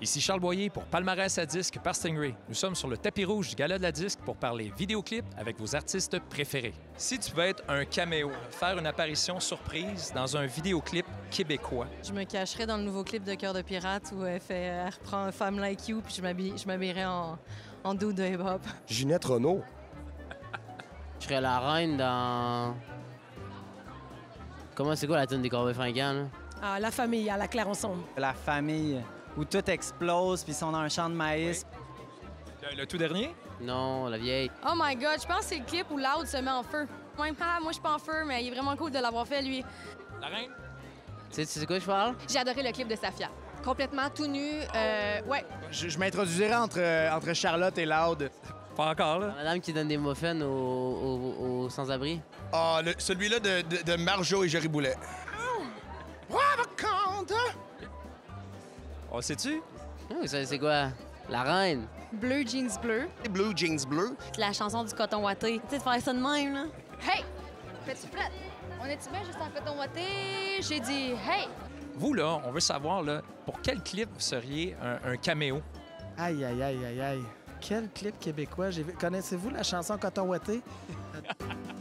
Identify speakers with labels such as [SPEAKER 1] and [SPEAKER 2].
[SPEAKER 1] Ici Charles Boyer pour Palmarès à disque par Stingray. Nous sommes sur le tapis rouge du Gala de la disque pour parler vidéoclip avec vos artistes préférés. Si tu veux être un caméo, faire une apparition surprise dans un vidéoclip québécois,
[SPEAKER 2] Je me cacherais dans le nouveau clip de Cœur de pirate où elle, fait, elle reprend Femme Like You puis je m'habille- je m'habillerais en, en de hip-hop.
[SPEAKER 3] Ginette Renault.
[SPEAKER 4] Je serais la reine dans. Comment c'est quoi la tune des Corbeaux fringants, là?
[SPEAKER 5] Ah, la famille, à la claire ensemble.
[SPEAKER 6] La famille, où tout explose, puis ils sont dans un champ de maïs.
[SPEAKER 1] le, le tout dernier,
[SPEAKER 4] Non, la vieille.
[SPEAKER 7] Oh my god, je pense que c'est le clip où Loud se met en feu. Même pas, moi je suis pas en feu, mais il est vraiment cool de l'avoir fait lui.
[SPEAKER 1] la reine?
[SPEAKER 4] Tu sais, tu sais de quoi je parle?
[SPEAKER 7] J'ai adoré le clip de Safia. Complètement tout nu. Euh, ouais.
[SPEAKER 8] Je, je m'introduirais entre, euh, entre Charlotte et Loud.
[SPEAKER 1] Pas encore,
[SPEAKER 4] La
[SPEAKER 1] là.
[SPEAKER 4] madame qui donne des muffins aux, aux- aux sans-abri.
[SPEAKER 3] Ah, celui-là de, de, de Marjo et Jerry Boulet.
[SPEAKER 1] On sait-tu?
[SPEAKER 4] Oh, ça, c'est quoi? La reine.
[SPEAKER 7] Bleu, jeans bleu.
[SPEAKER 3] Blue jeans bleu.
[SPEAKER 2] La chanson du coton watté. Tu sais, de faire ça de même, là.
[SPEAKER 7] Hey! Fais-tu prête? On est-tu bien juste en coton watté? J'ai dit hey!
[SPEAKER 1] Vous, là, on veut savoir, là, pour quel clip vous seriez un, un caméo?
[SPEAKER 8] Aïe, aïe, aïe, aïe, aïe. Quel clip québécois? J'ai vu. Connaissez-vous la chanson Coton Ouaté?